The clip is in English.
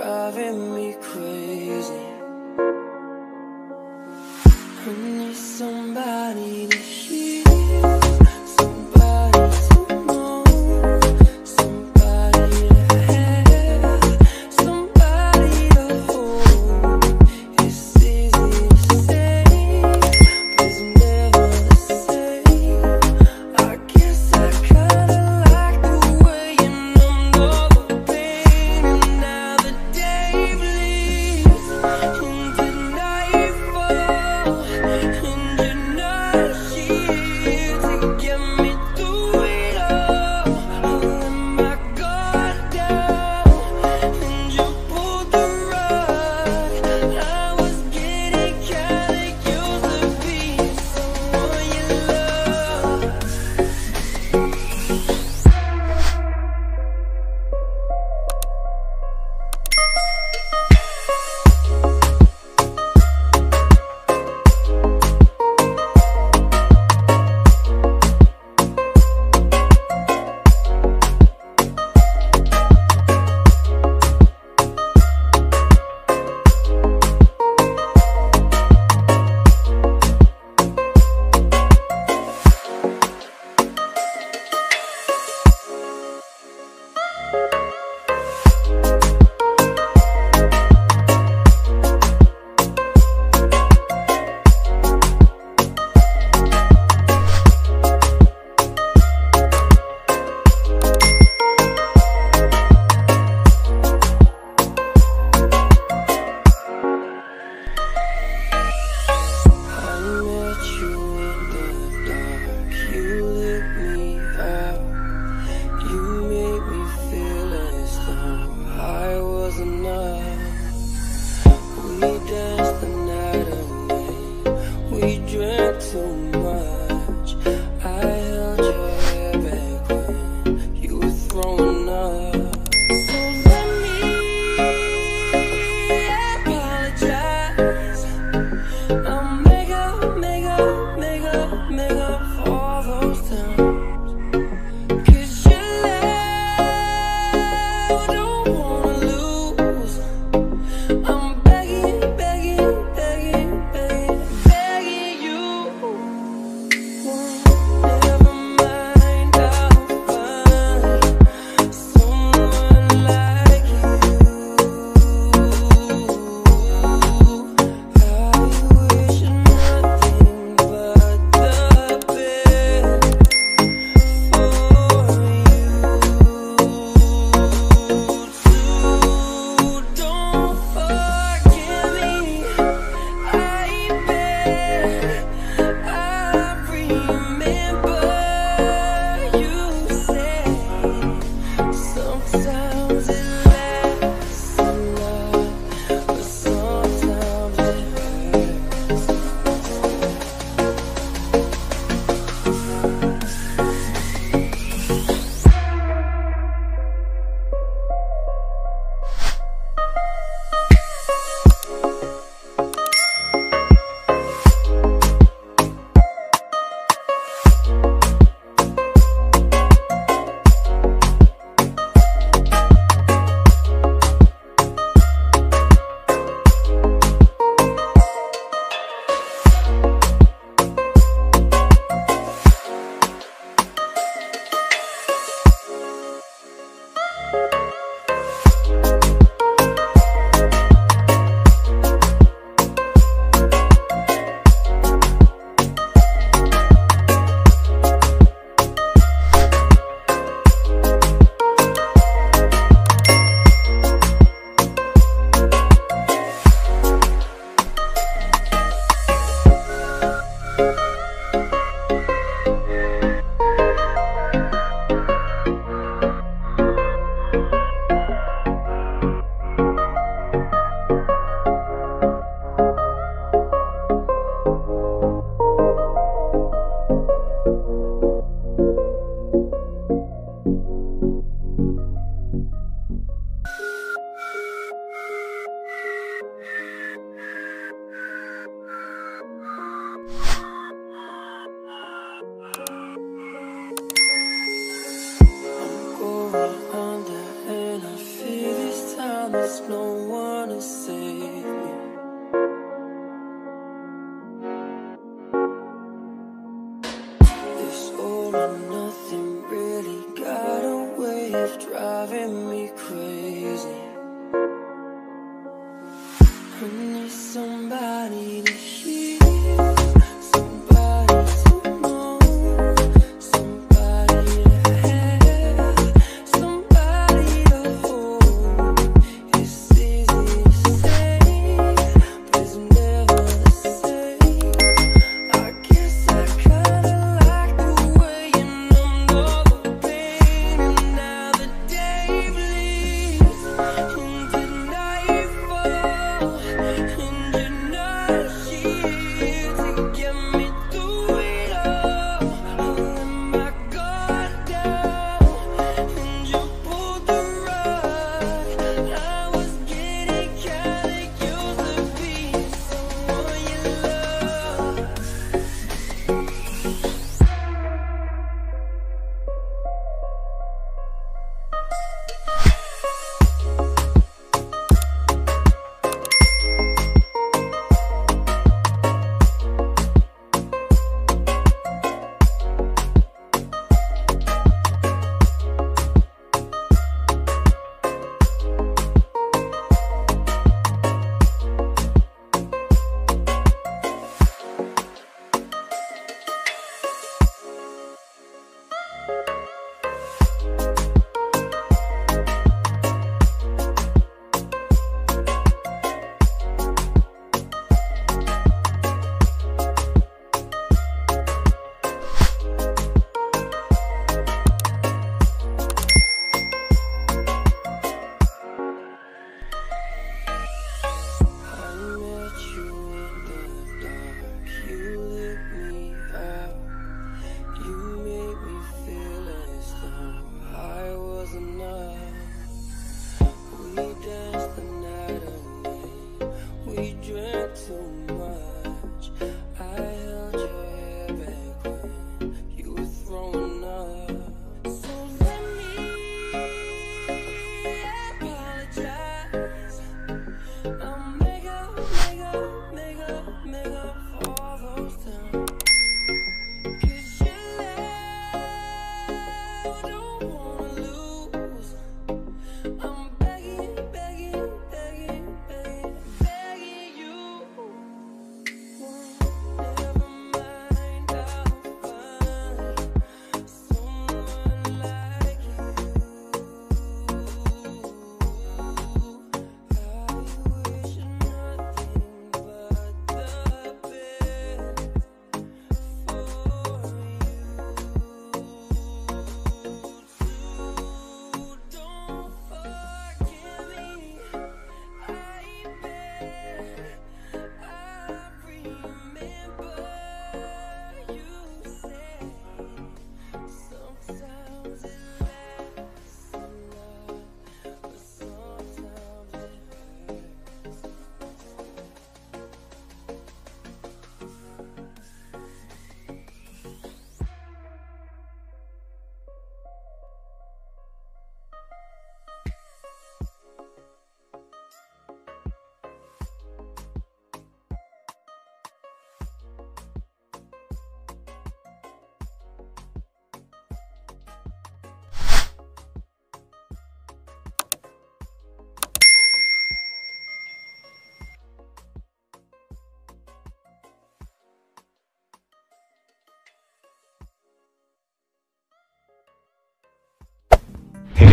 driving me crazy. I need somebody to